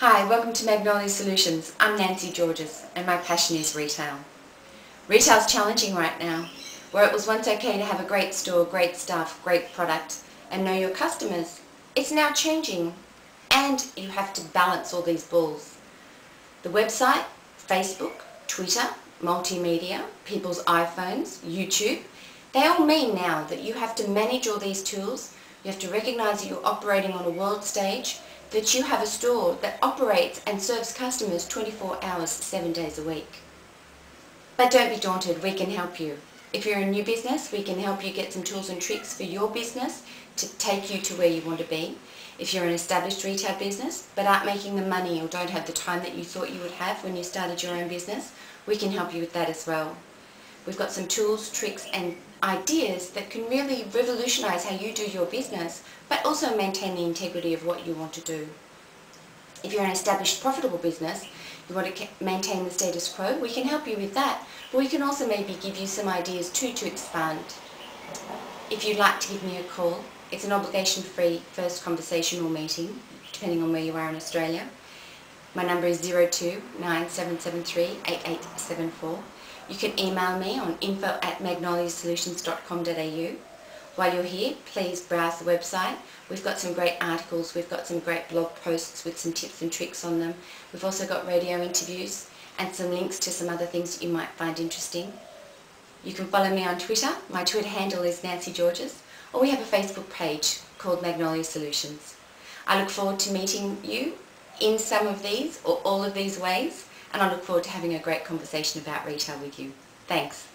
Hi, welcome to Magnolia Solutions. I'm Nancy Georges and my passion is retail. Retail's challenging right now. Where it was once okay to have a great store, great staff, great product and know your customers, it's now changing and you have to balance all these balls. The website, Facebook, Twitter, multimedia, people's iPhones, YouTube, they all mean now that you have to manage all these tools, you have to recognise that you're operating on a world stage, that you have a store that operates and serves customers 24 hours, 7 days a week. But don't be daunted, we can help you. If you're a new business, we can help you get some tools and tricks for your business to take you to where you want to be. If you're an established retail business but aren't making the money or don't have the time that you thought you would have when you started your own business, we can help you with that as well. We've got some tools, tricks and ideas that can really revolutionise how you do your business but also maintain the integrity of what you want to do. If you're an established profitable business, you want to maintain the status quo, we can help you with that. But we can also maybe give you some ideas too to expand. If you'd like to give me a call, it's an obligation-free first conversation or meeting, depending on where you are in Australia. My number is 02 9773 8874. You can email me on info at magnoliasolutions.com.au. While you're here, please browse the website. We've got some great articles, we've got some great blog posts with some tips and tricks on them. We've also got radio interviews and some links to some other things that you might find interesting. You can follow me on Twitter. My Twitter handle is Nancy Georges. Or we have a Facebook page called Magnolia Solutions. I look forward to meeting you in some of these or all of these ways and I look forward to having a great conversation about retail with you. Thanks.